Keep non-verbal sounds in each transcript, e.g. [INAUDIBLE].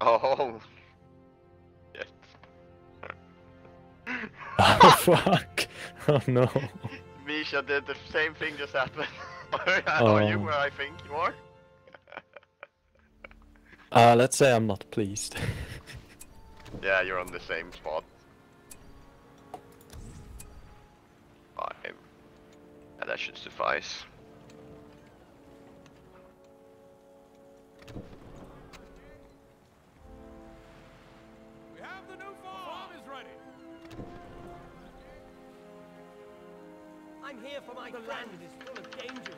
Oh. Yes. [LAUGHS] Oh fuck! Oh no. Misha did the same thing just happened. [LAUGHS] Are you Oh. where I think you are? Uh, let's say I'm not pleased. [LAUGHS] Yeah, you're on the same spot. Five. Yeah, that should suffice. I'm here for my the land is full of dangers.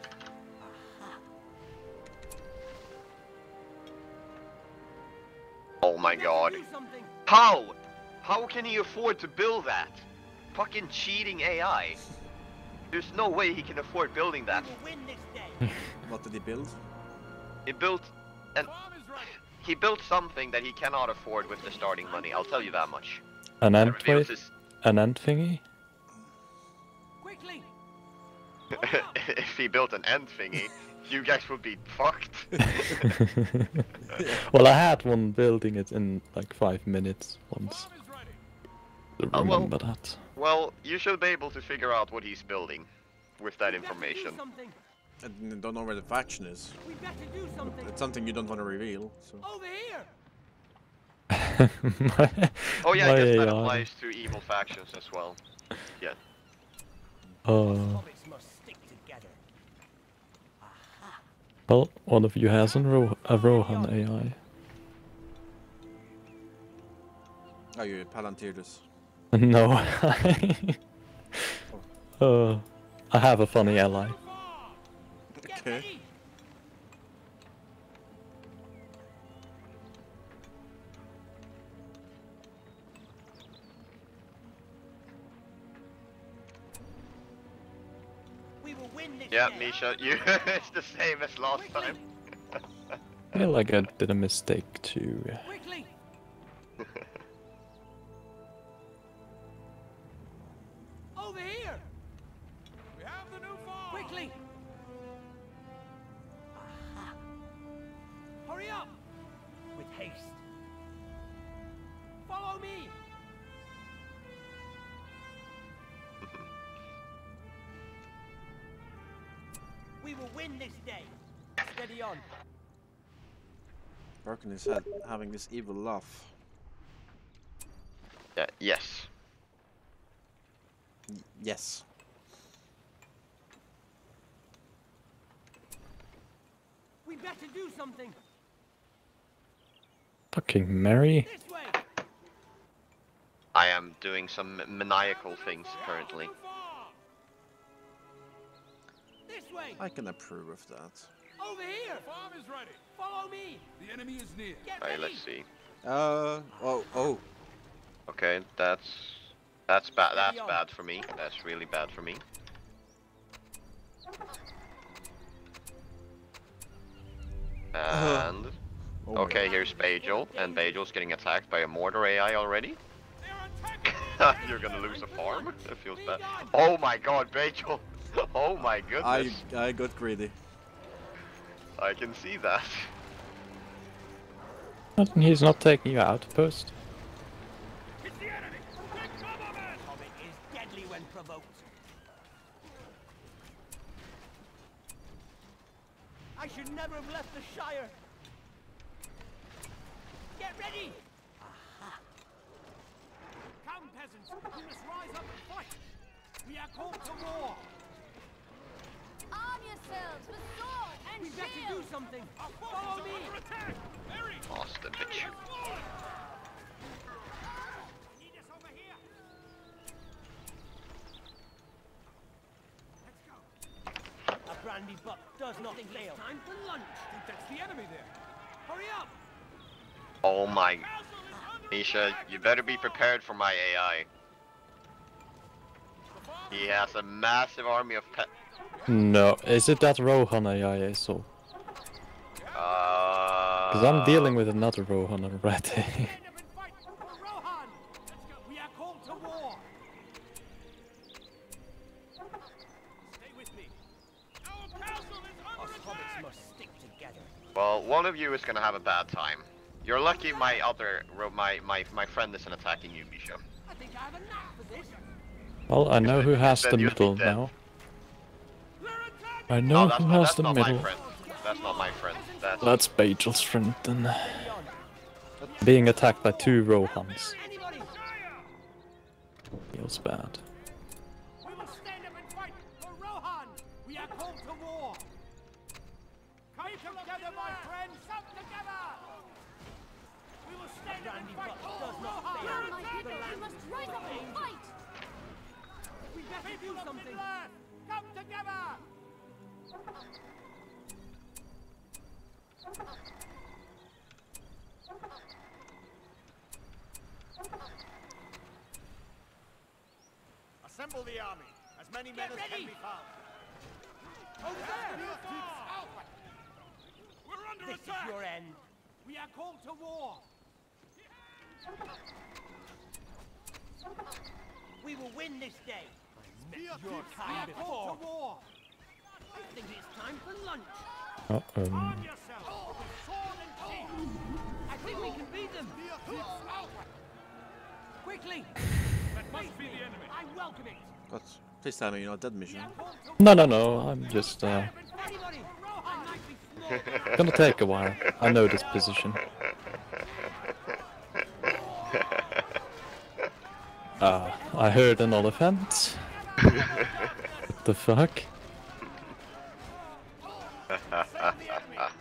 Oh my god. How? How can he afford to build that? Fucking cheating AI. There's no way he can afford building that. We will win this day. [LAUGHS] What did he build? He built The an farm is ready. he built something that he cannot afford with the starting money. I'll tell you that much. An That ant reveals his- An ant thingy? Quickly. [LAUGHS] if he built an end thingy, you guys would be fucked. [LAUGHS] well, I had one building it in like five minutes once. Farm is ready. Oh, well. remember that. well, you should be able to figure out what he's building with that information. Do. I don't know where the faction is. We better do something. It's something you don't want to reveal. So Over here. [LAUGHS] Oh yeah, I guess that applies to evil factions as well. Yeah. Oh. Hobbits must stick together. Well, one of you has a, Ro- a Rohan AI. oh, you palantir this. [LAUGHS] No. [LAUGHS] uh, I have a funny ally. New farm. Get Okay. Yeah, day. Misha, [LAUGHS] you it's the same as last Quickly. time. I feel like I did a mistake too. Quickly. [LAUGHS] Over here. We have the new farm. Quickly. Aha. Hurry up. Win this day. Steady on. Broken his head, having this evil laugh. Yeah, yes. Y- yes. We better do something. Fucking Merry. I am doing some maniacal things currently. Way. I can approve of that. Over here. The farm is ready. Follow me. The enemy is near. Get Right, ready. let's see. Uh oh oh. Okay, that's that's bad. That's bad for me. That's really bad for me. Uh-huh. And oh okay, here's Bagel, and Bagel's getting attacked by a Mordor AI already. [LAUGHS] You're gonna lose a farm. That feels bad. Oh my God, Bagel! [LAUGHS] Oh my goodness! I I got greedy. I can see that. But he's not taking you out post. It's the enemy. Take cover, men. Hobbit is deadly when provoked. I should never have left the Shire. Get ready. Come, peasants. We must rise up and fight. We are called to war. Arm yourselves with sword and We better do shield. something. Our Follow forces me. are under attack. Merry. Lost the bitch. Merry has fallen. Need us over here. Let's go. A Brandybuck does not fail. Time for lunch. think that's the enemy there. Hurry up. Oh my, Castle Misha, you better be prepared for my AI. He has a massive army of pet. No, [LAUGHS] is it that Rohan AI I saw? Uh. Because I'm dealing with another Rohan already. Stand up and fight for Rohan. Let's go. We are called to war. Stay with me. Our castle is under Us hobbits attack. must stick together. Well, one of you is gonna have a bad time. You're lucky my other my my my friend isn't attacking you, Misha. I think I have a knack for this. Well, I know who has Then the middle now. They're attacking! I know that's who not, has that's the not middle. my. That's not my friend. That's That's Bagel's friend then. Being attacked by two Rohans feels bad. Assemble the army. As many men Get as can be found. Over there! We're under This is your end. We are called to war! We will win this day. Met your We kind are before. called to war! I think it's time for lunch. Uh um. Arm yourself with sword and shield! I think we can beat them. Quickly. That must be the enemy! I welcome it! But please tell me you're not dead, mission. No, no, no. I'm just uh, Anybody? I might be small. gonna take a while. I know this position. Uh, I heard an elephant. what the fuck?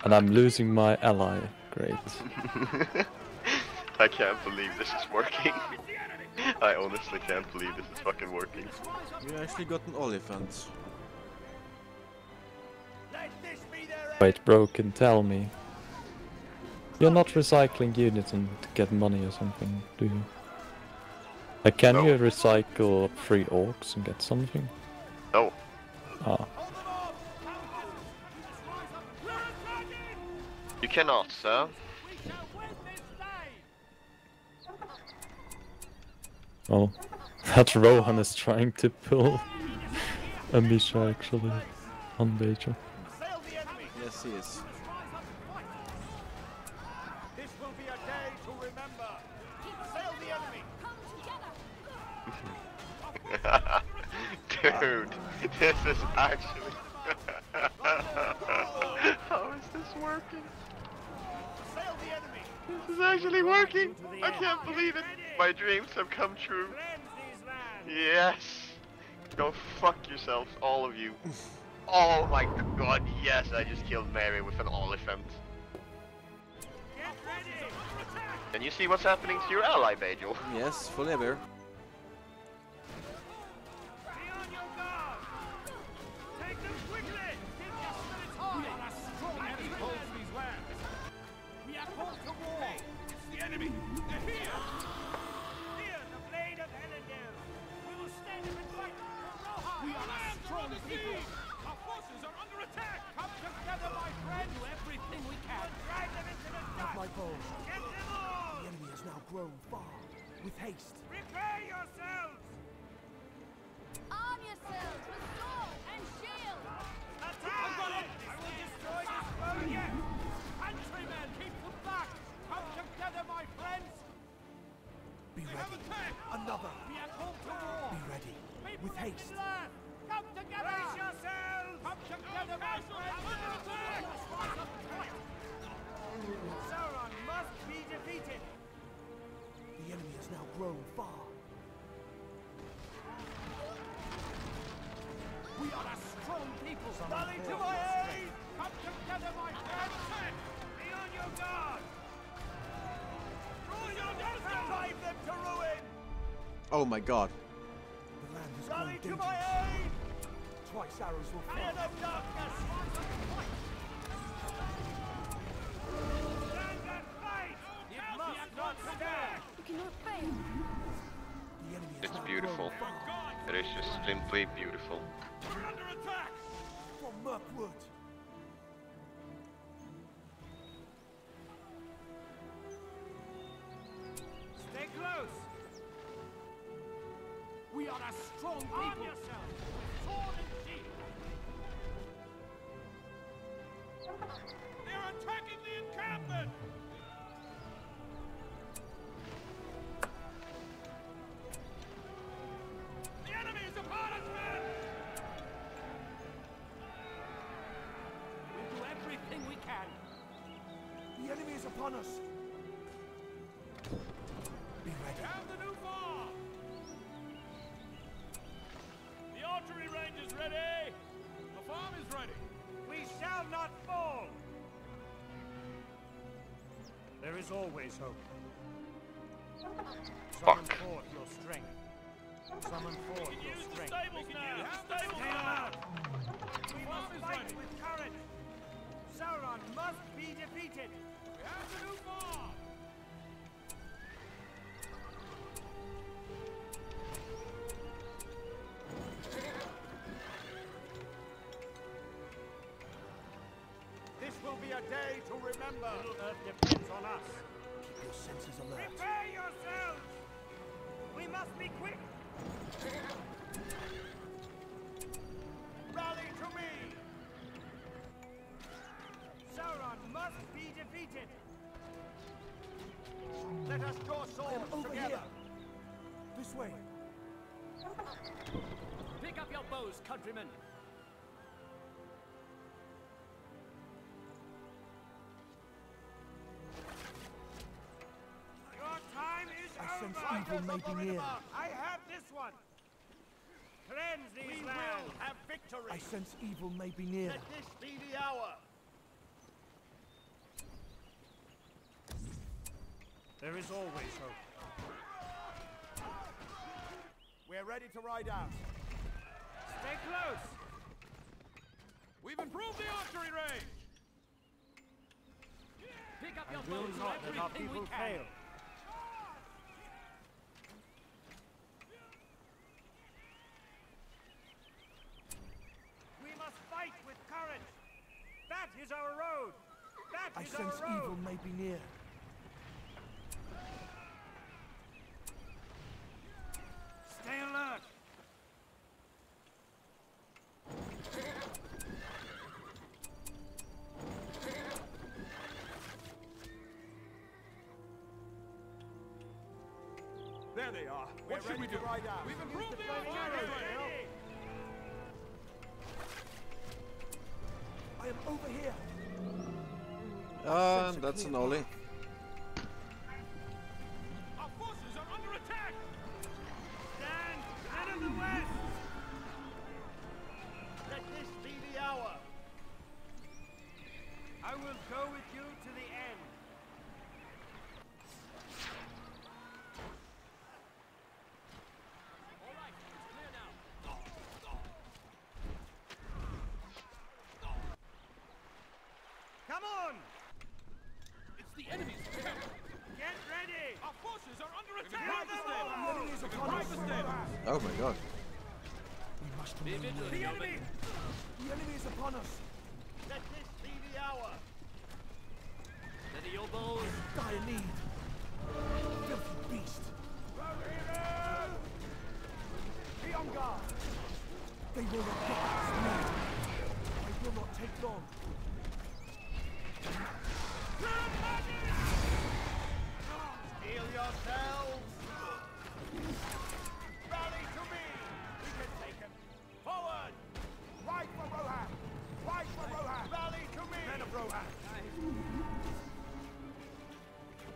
And I'm losing my ally. Great. [LAUGHS] I can't believe this is working. [LAUGHS] I honestly can't believe this is fucking working. We actually got an elephant. Let this be. Wait, broken, tell me. You're not recycling units and to get money or something, do you? Like, can No. you recycle free orcs and get something? No. Ah, You cannot, sir. We shall win this day! Well, that Rohan is trying to pull a Misha actually on Bajor. Sail the enemy. Yes, he is. This will be a day to remember. Sail the enemy. Come [LAUGHS] together! Dude, this is actually. [LAUGHS] How is this working? Sail the enemy. This is actually working. I can't believe it. My dreams have come true. Cleanse these lands! Yes. Go fuck yourselves, all of you. [LAUGHS] Oh my god, yes, I just killed Merry with an elephant. Get ready! Attack! Can you see what's happening to your ally, Bagel? Yes, fully aware. With haste. Come together! Brace yourselves! Come together, my friends! Sauron must be defeated! The enemy has now grown far. We are a strong people! Rally to my aid! Come together, my friends! Be on your guard! Draw your dagger! Drive them to ruin. Oh my god. The land has Rally grown to my aid. Twice arrows will Fear fly. the darkness. Stand and fight! It must not stand! You cannot fail! The enemy has It's beautiful. It is just simply beautiful. We're under attack! From Mirkwood. people. Arm yourself sword and shield. They're attacking the encampment. The enemy is upon us. We'll do everything we can. The enemy is upon us. Be ready. Have the new form. Archery range is ready! The farm is ready! We shall not fall. There is always hope. Summon Fuck. forth your strength. Summon forth your Use the stables now! Have The stables now! We must fight ready. with courage. Sauron must be defeated. We have the new farm! Day to remember. Middle Earth depends on us. Keep your senses alert. Prepare yourselves! We must be quick! Rally to me! Sauron must be defeated! Let us draw swords together! This way! Pick up your bows, countrymen. Over! sense evil may be near. I have this one! Cleanse these we will have victory! I sense evil may be near. Let this be the hour! There is always hope. We're ready to ride out. Stay close! We've improved the archery range! Pick up your Will bows not let our everything we people can. fail. We must fight with courage. That is our road. That I is sense evil may be near. Stay alert. There they are. What should we do? We've improved the archery! I am over here. Um, and that's an Ollie.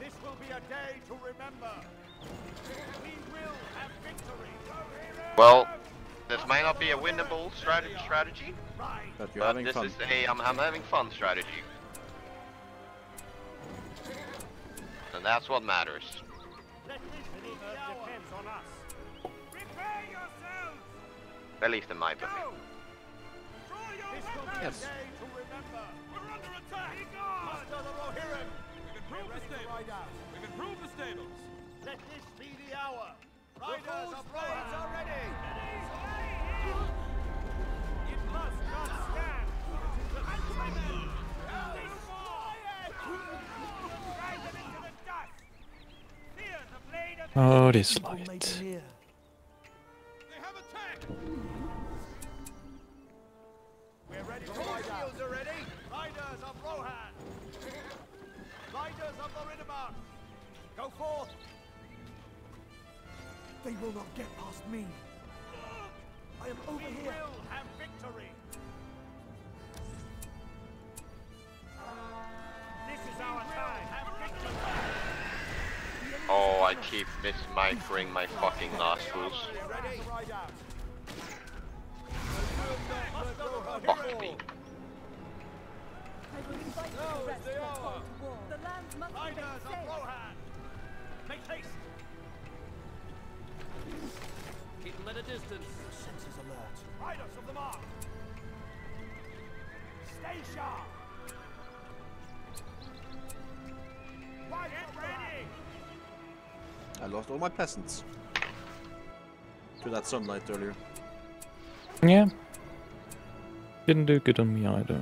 This will be a day to remember. We will have victory. Well, this may not be a winnable strategy, strategy Right. But but this fun. is a I'm, I'm having fun strategy. And that's what matters. Let this be the hour. depends on us. Prepare yourselves. At least in my opinion. Go. Draw your this will be Yes. Stables! We've improved the stables! Let this be the hour. Riders of blades are ready. It must not stand. Oh, this light. Forth. They will not get past me. I am over We here. will have victory. This is our time. Have victory. Oh, I keep mismicroing my fucking nostrils. Ready to ride out. Fuck me. I will invite the rest to call to war. The land must Riders made of safe. Rohan. Make haste. Keep them at a distance. Senses alert. Riders of the mark. Stay sharp. Ride Get ready. I lost all my peasants. To that sunlight earlier. Yeah. Didn't do good on me either.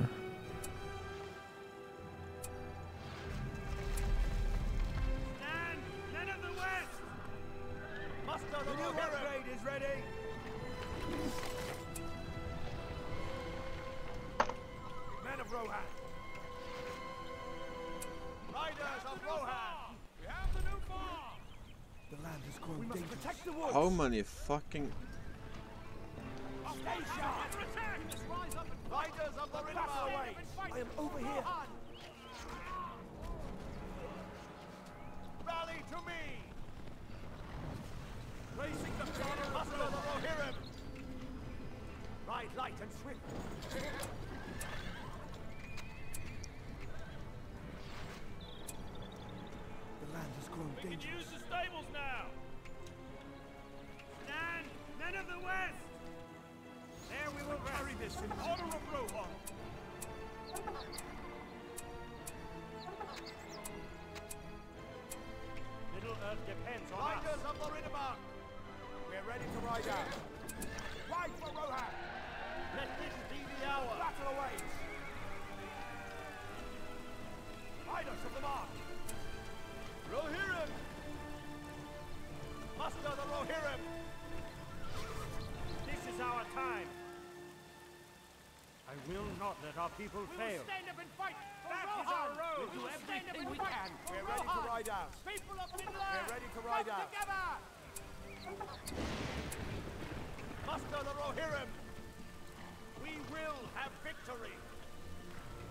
Light and swift. The land has grown We can use the stables now. Stand, men of the west. There we will carry this in honor of Rohan. Middle Earth depends on Riders of the Riddermark. We're ready to ride out. Ride for Rohan. Let this be the hour. Battle awaits. Riders of the Mark. Rohirrim. Muster the Rohirrim. This is our time. I will not let our people fail. stand up and fight. That is our road. We'll do everything we can. We're ready to ride out. People of Midland. We're ready to ride out. Together. Muster the Rohirrim. We will have victory.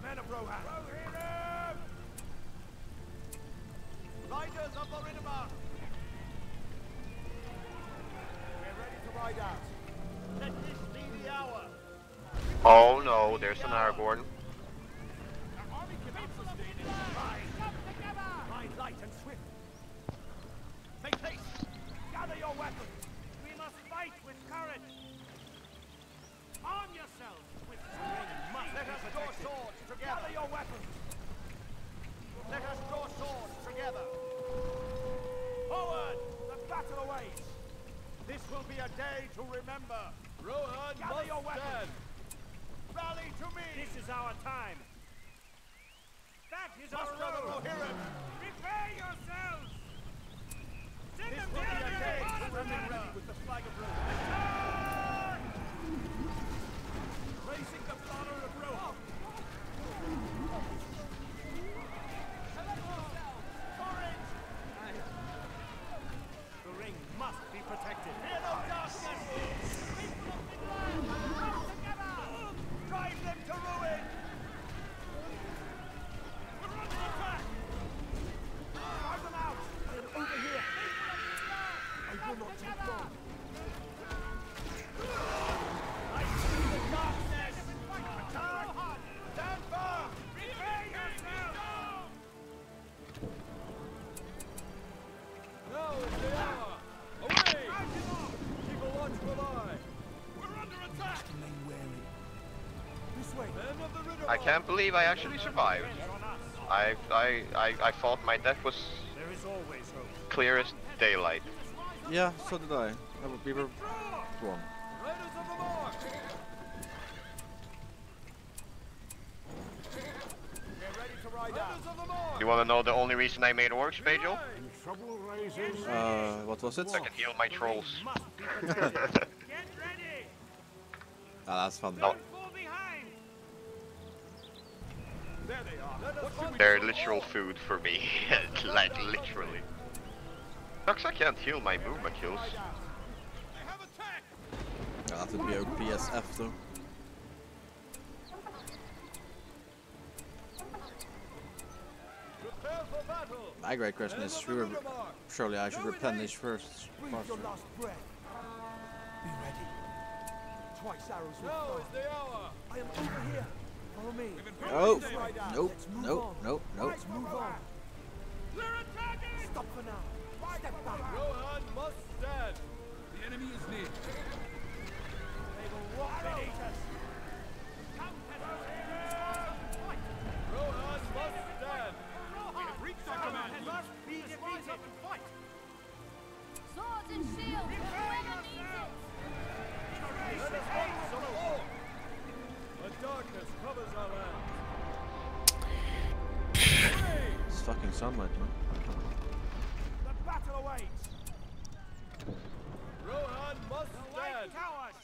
Men of Rohan. Rohirrim. Riders of the We're ready to ride out. Let this be the hour. Oh no, there's an Aragorn. Draw swords together. Gather your weapons. Let us draw swords together. Forward! The battle awaits. This will be a day to remember. Rohan Gather your weapons. Rally to me. This is our time. That is our road. Prepare yourselves. This will be a day to remember. With the flag of Rohan. Raising the banner of Rohan. The ring must be protected. Can't believe I actually survived. I, I, I, I thought my death was There is always hope. clear as daylight. Yeah, so did I. I would be wrong. Riders of the Mark! We're ready to ride out. Riders of the Mark! You wanna know the only reason I made orcs, raises. Uh, what was it? So I can heal my trolls. Must be. Get ready! Ah, that's fun. No, they're literal food for me. [LAUGHS] like, literally. Sucks I can't heal my movement kills. They have attacked! Yeah, that would be OPSF though. Prepare Prepare for battle. My great question is, Men of the re- Riddermark. surely I should replenish first. Breathe your faster. last breath. Be ready. Twice arrows will Now is the hour. I am over here. Follow me. Oh, Let's ride out. nope, nope, nope, nope. Let's move on. They're attacking! Stop for now. Step back. Rohan must stand. The enemy is near. They will rot beneath us. Come, peasants! Fight! Rohan must stand. We have reached our command. must be defeated. fight! Swords and shields for whoever needs it. Let us hunt some more. The darkness covers our land. It's fucking sunlight, man. The battle awaits. Rohan must stand.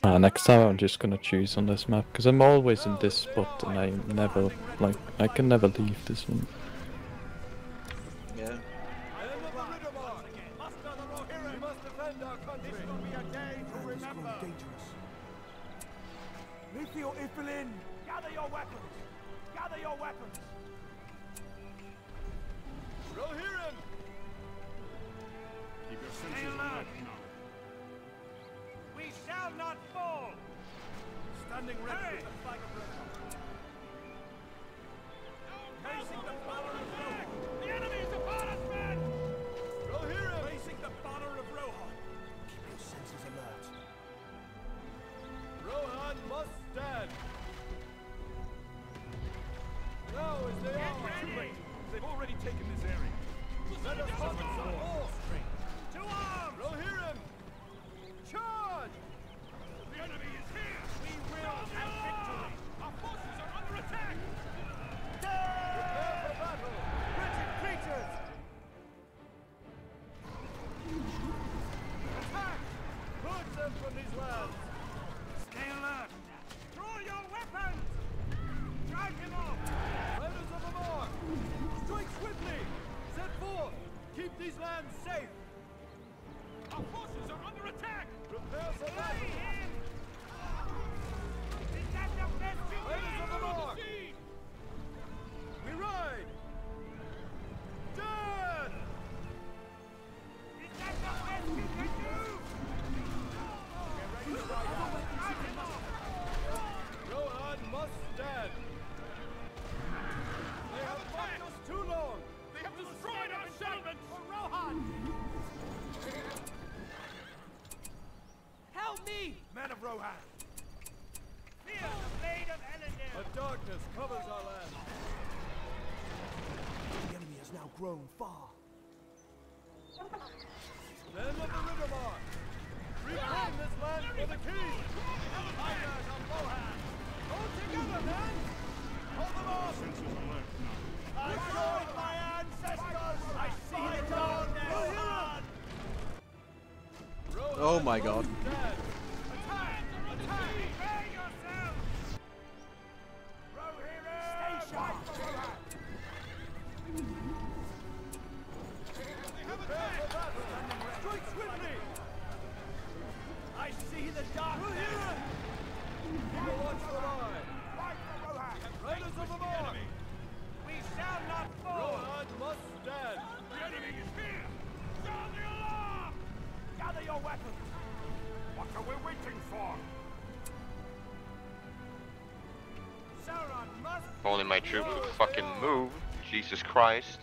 Uh, next time I'm just gonna choose on this map, because I'm always in this spot and I never, like, I can never leave this one. Facing the Fear the blade of Elendil! The darkness covers our land. The enemy has now grown far. Men of the Riddermark. Reclaim this land for the king. Tigers of Mohan. Hold together, men. Hold them off. Senses alert now. I join my ancestors. I see the darkness. Rohan Oh my god. Troops would fucking move. Jesus Christ.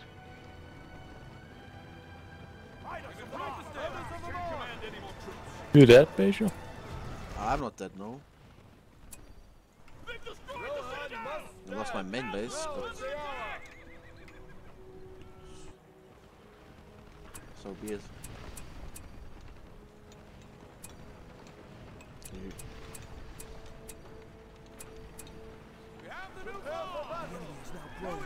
Riders of the Mark! Riders of the Mark! Command any more troops. You dead, Beja? I'm not dead, no. They've destroyed the Rohan citadel! must I lost my main base, but is the hour! so be it. They will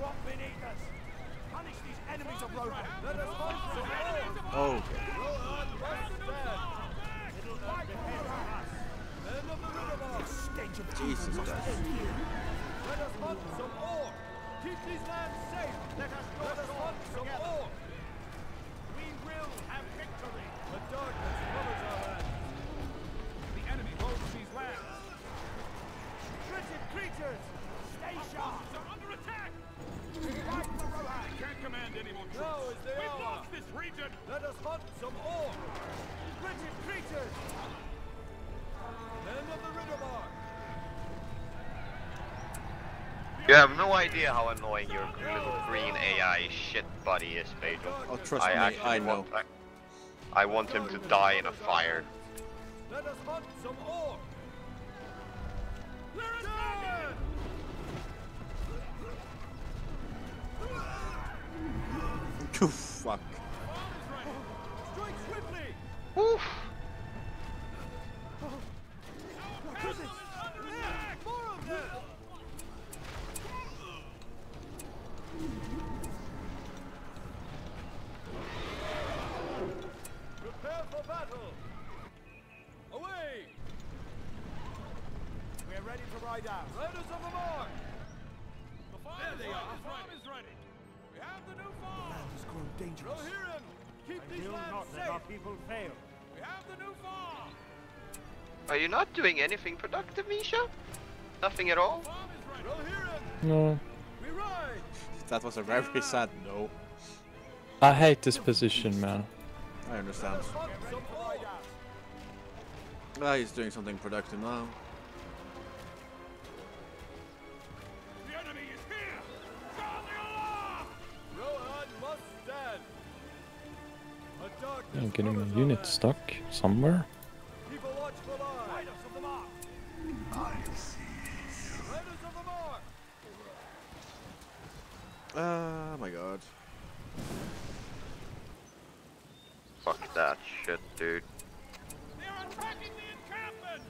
rot beneath us! Punish these enemies of Rohan! Let us hunt some more! Oh, Rohan! It'll fight for us! Men of the Riddermark! Stench of Jesus must end here. Let us hunt some! Keep these lands safe! Let us, Let us hunt some! We will have victory! The darkness covers our creatures! Stay sharp! are under attack! Strike the Rohan! I can't command any more troops! No, is there We've lost this region! Let us hunt some ore. British creatures! Men of the Riddermark! You have no idea how annoying your little green AI shit buddy is, Pedro. Oh, trust I me, actually I know. I, I want him to die in a fire. Let us hunt some ore! Down! Oof, fuck. Oof. Doing anything productive, Misha? Nothing at all? Farm is ready! Rohirrim! No. We ride! That was a very sad no. I hate this position, man. I understand. Hunt some orc! Ah, he's doing something productive now. The enemy is here. Sound the alarm. Rohan must stand! A darkness I'm getting covers a unit stuck somewhere. Oh my god. Fuck that shit, dude. They are attacking the encampment.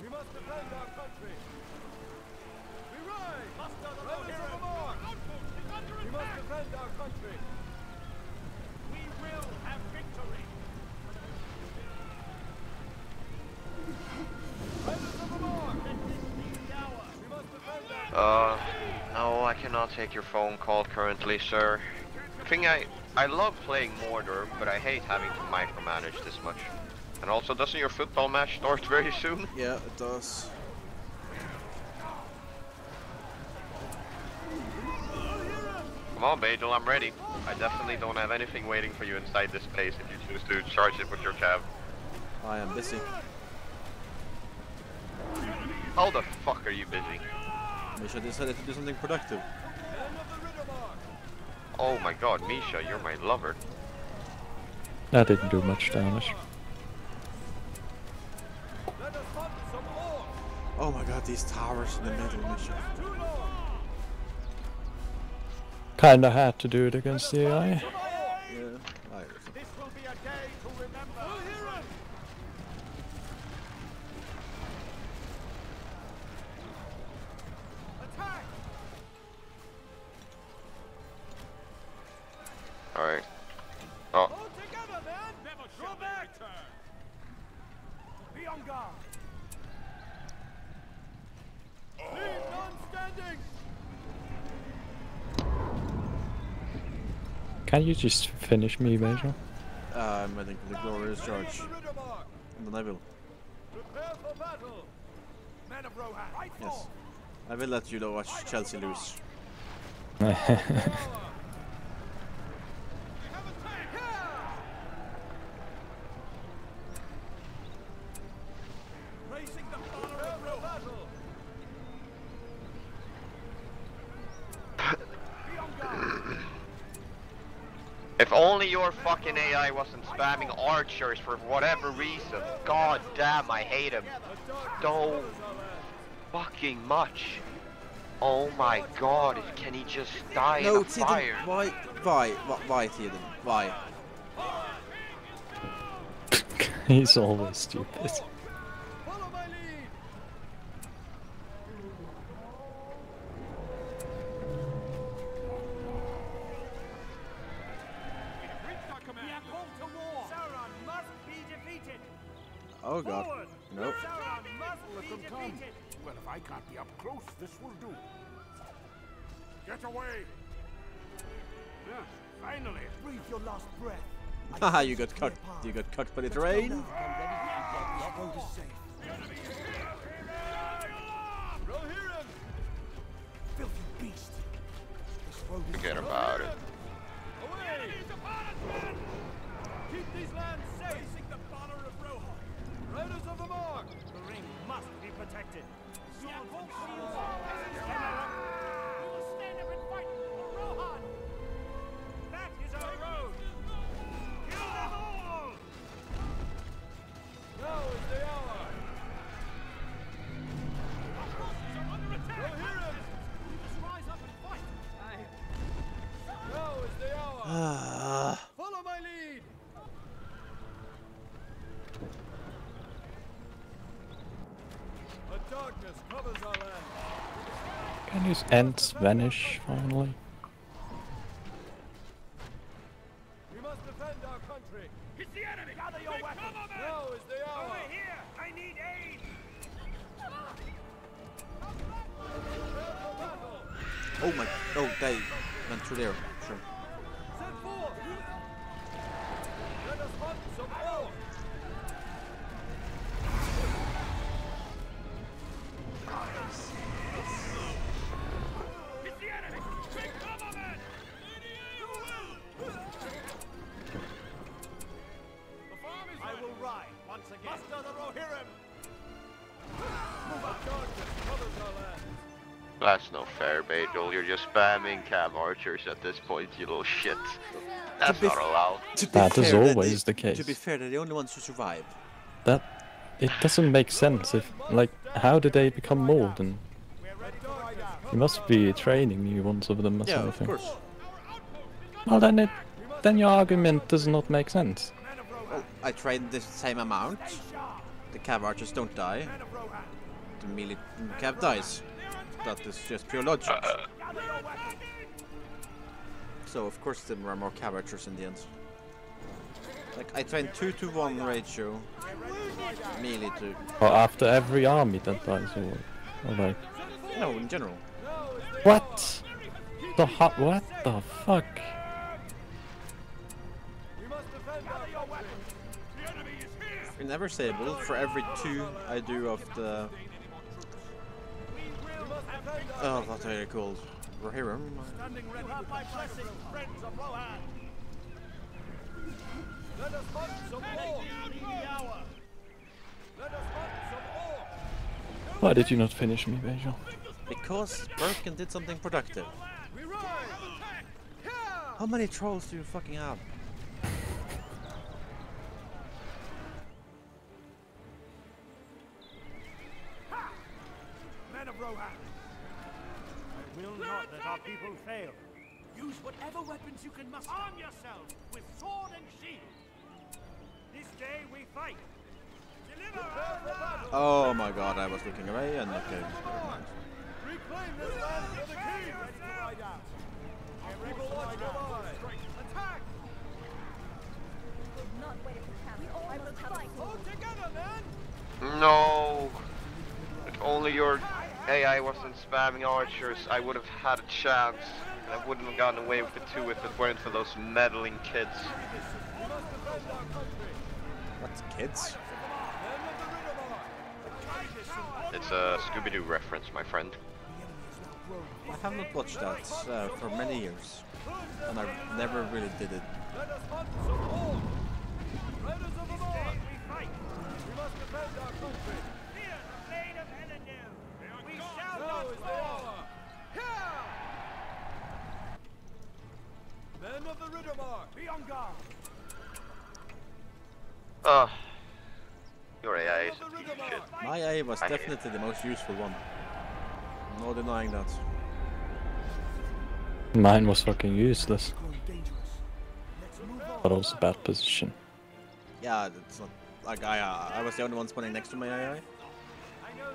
We must defend our country! We ride! Riders of the Mark! Outpost is under We must defend our country! We will have victory. Riders of the Mark! We must defend Uh, no, I cannot take your phone call currently, sir. Thing I, I love playing Mordor, but I hate having to micromanage this much. And also, doesn't your football match start [LAUGHS] very soon? Yeah, it does. Come on, Bagel, I'm ready. I definitely don't have anything waiting for you inside this place if you choose to charge it with your cab. I am busy. How the fuck are you busy? Misha decided to do something productive. men of the Riddermark! Oh my god, Misha, you're my lover. That didn't do much damage. Let us hunt some orc! Oh my god, these towers in the middle, Misha. Kinda had to do it against the AI. You just finish me, Major? Uh, I'm waiting for the glorious charge. Men of the Riddermark! And then I will. Prepare for battle! Men of Rohan. Yes. I will let you know watch Chelsea lose. [LAUGHS] Power! Raising the banner Prepare of for Rohan. battle! Be on guard. If only your fucking AI wasn't spamming archers for whatever reason. God damn, I hate him so fucking much. Oh my god, can he just die in No, a Tiden, fire? why? Why? Why, why Tiden? Why? [LAUGHS] He's always stupid. You got cut. You got cut by the Let's Ants vanish finally? Just spamming cav archers at this point, you little shit. That's not allowed. To be That is always they- the case. To be fair, they're the only ones who survive. That it doesn't make sense. If like, how did they become more than? You must be training new ones of them or Yeah, of something. course. Well, then it, then your argument does not make sense. Well, I trained the same amount. The cav archers don't die. The melee cav dies. That is just pure logic. Uh, uh. So of course there are more cav archers in the end. Like I trained two to one ratio melee to Or after every army that dies, or, or like, no in general. what? The hot? What the fuck? We must defend our weapons. The enemy is here. For every two I do of the oh what are they called? Rohirrim. standing ready. You my blessing, friends of Rohan. Let us hunt some more. the hour. Let us hunt some more. Why did you not finish me, Bajor? Because Birkin did something productive. We ride. Yeah. How many trolls do you fucking have? Can muster. Arm yourselves with sword and shield. This day we fight. Deliver our land. Oh my god, I was looking away and okay. Reclaim this land for the king. Ready to ride out. People watch your eye. Attack. Not wait for camp. I must fight. Hold together, men. No. If only your AI wasn't spamming archers, I would have had a chance. And I wouldn't have gotten away with it too if it weren't for those meddling kids. We must defend our country. What's kids? Men of the Riddermark. It's a Scooby-Doo reference, my friend. I have not watched that uh, for many years. And I never really did it. Let us hunt some more. Riders of the This North. day we fight. We must defend our country. Fear the blade of Elendil. We shall Now not is the fall. hour. Yeah. Men of the Riddermark. Be on guard. Ugh. Your AI is Men a of the piece of shit. My AI was I definitely the most useful one. No denying that. Mine was fucking useless, Growing dangerous. Let's but also bad position. Yeah, it's not like I uh, I was the only one spawning next to my AI.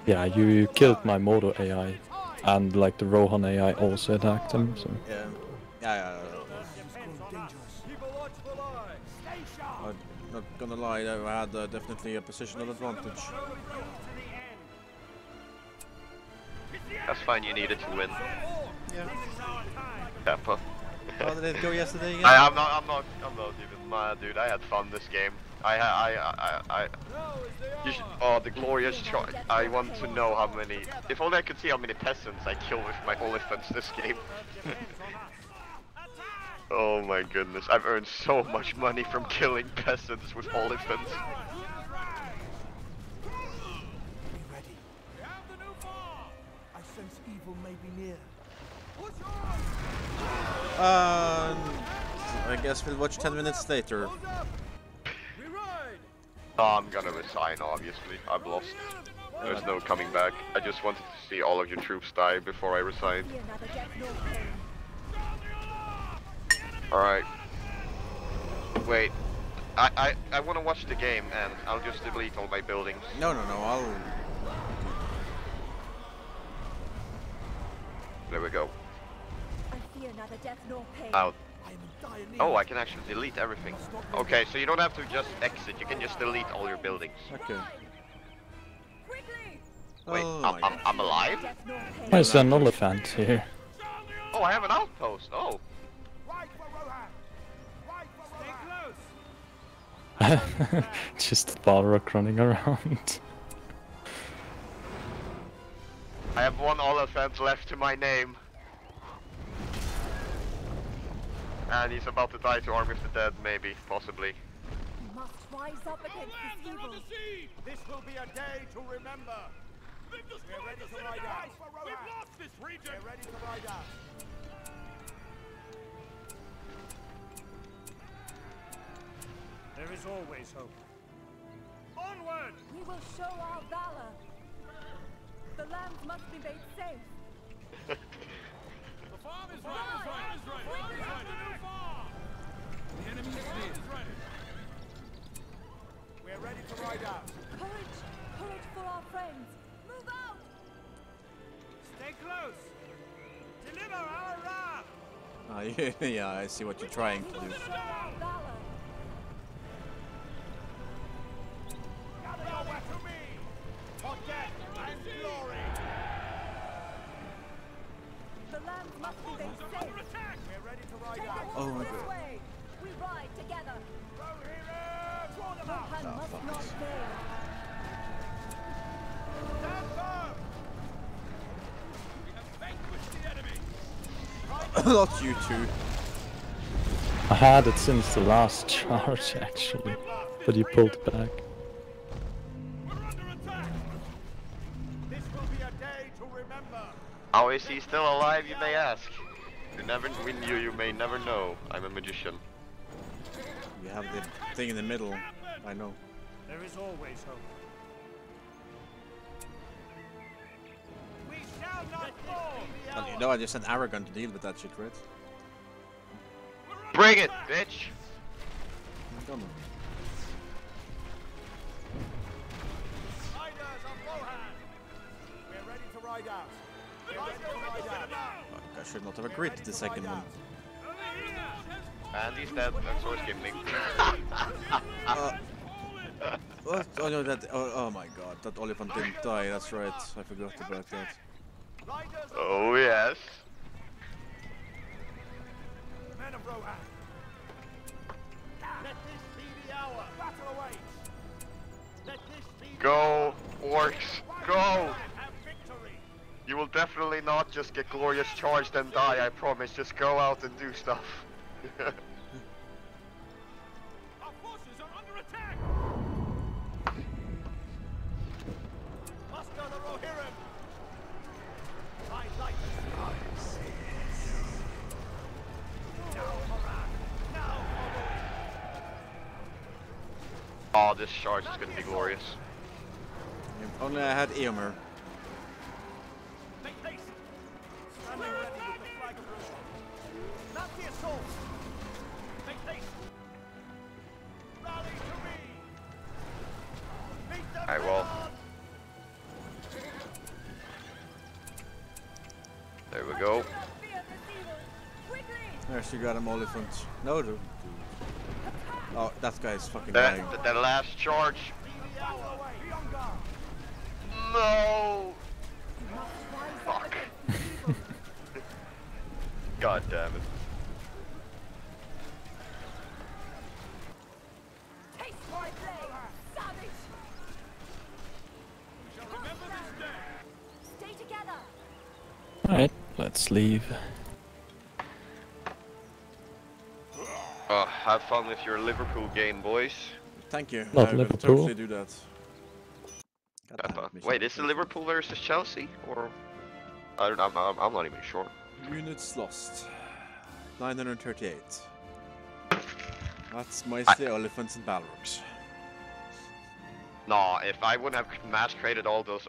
Yeah, you killed my Mordor AI, and like the Rohan AI also attacked him. So Yeah, yeah, yeah. Depends not gonna lie, I had uh, definitely a positional advantage. Go to the end. It's the That's fine, you needed to win. Yeah. This is our time. Kappa. How did it go yesterday again? [LAUGHS] I, I'm not, I'm not, I'm not even mad, dude. I had fun this game. I, ha- I, I, I, Now is the you should, oh, the glorious shot. I want to know how many, if only I could see how many peasants I killed with my Oliphants this game. [LAUGHS] Depends on us. Oh my goodness, I've earned so much money from killing peasants with. Be ready. I sense evil may be near. Um, I guess we'll watch 10 minutes later. Oh, I'm gonna resign, obviously. I've lost. There's no coming back. I just wanted to see all of your troops die before I resigned. Alright. Wait. I, I, I want to watch the game and I'll just delete all my buildings. No, no, no, I'll... There we go. I fear neither death nor pain. Out. I am in dire need. Oh, I can actually delete everything. Okay, so you don't have to just exit, you can just delete all your buildings. Okay. Wait, Oh I'm, I'm, I'm alive? Death. Why is there an elephant here? Oh, I have an outpost. Oh. [LAUGHS] Just Balrog running around. I have one elephant left to my name. And he's about to die to Army of the Dead, maybe, possibly. We must rise up against this evil. This will be a day to remember. We're ready to ride out. We've lost this region. We're ready to ride out. There is always hope. Onward! We will show our valor. The land must be made safe. [LAUGHS] The farm is ready. The farm is ready. The farm is ready. The new farm. The enemy is ready. We're ready to ride out. Courage! Courage for our friends! Move out! Stay close! Deliver our wrath! Ah, [LAUGHS] yeah, I see what you're trying to do. Oh my this God. way. We ride together. Rohirrim! Draw them out. Rohan must not fail. Stand firm. We have vanquished the enemy. Not you two. I had it since the last [LAUGHS] charge actually, but you pulled back. How is he still alive, you may ask? You never, we knew you may never know. I'm a magician. You have the thing in the middle. I know. There is always hope. We shall not fall. Well, you know I just sent Aragorn to deal with that shit, right? Bring it, bitch! I'm gonna. Riders of Rohan. We're ready to ride out. We're ready to ride out. Fuck, I should not have agreed to the second one. And he's dead, and so is Gimli. Uh, what? Oh no, that. Oh, oh my god, that Oliphant didn't die. That's right. I forgot about that. Oh yes. men of Rohan. Let this be the hour. Battle awaits. Let this be the Go, orcs, go! Hour. Have victory. You will definitely not just get glorious charged and die, I promise. Just go out and do stuff. [LAUGHS] Our forces are under attack. Muster the Rohirrim. I like this. Now, Moran. Now, oh, this charge is gonna be glorious. If only I had Eomer. There's you got him, Oliphant. No, dude. Oh, that guy is fucking That, dying. that, that last charge. Be the hour. Be on guard. No! We must rise up Fuck. against this evil. God damn it. Taste my blade! Savage! Remember this day. Stay together! Alright, let's leave. Fun with your Liverpool game, boys. Thank you. Not I will Liverpool. totally do that. God Have damn, fun. mission Wait, is it. Liverpool versus Chelsea or? I don't. I'm, I'm, I'm not even sure. Units lost. 938. That's mostly elephants and balrogs. Nah, if I wouldn't have mass created all those